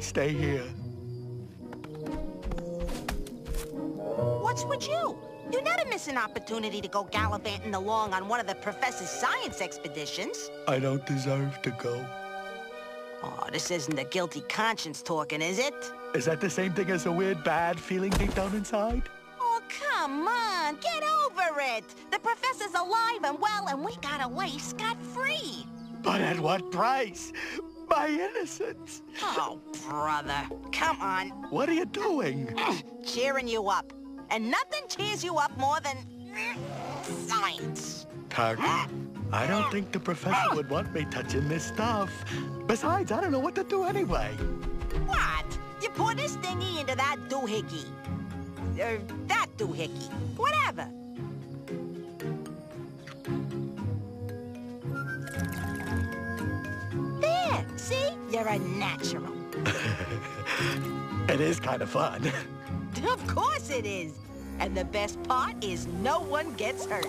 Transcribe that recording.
Stay here. What's with you? You never miss an opportunity to go gallivanting along on one of the professor's science expeditions. I don't deserve to go. Oh, this isn't a guilty conscience talking, is it? Is that the same thing as a weird bad feeling deep down inside? Oh, come on, get over it. The professor's alive and well, and we got away scot-free. But at what price? My innocence. Oh, brother, come on. What are you doing? Cheering you up. And nothing cheers you up more than science. Target, I don't think the professor would want me touching this stuff. Besides, I don't know what to do anyway. What? You pour this thingy into that doohickey. Or that doohickey. Whatever. See? You're a natural. it is kind of fun. Of course it is. And the best part is no one gets hurt.